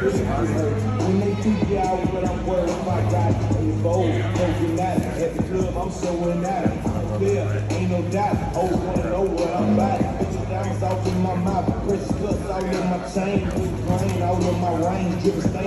When they keep you out but I'm wearing, my God, it's bold. poking at it. at the club, I'm showing out. There ain't no doubt. Always wanna know what I'm about. Bitches diamonds off in my mouth. Precious cuts all in my chain. Rain all in my rain. stain.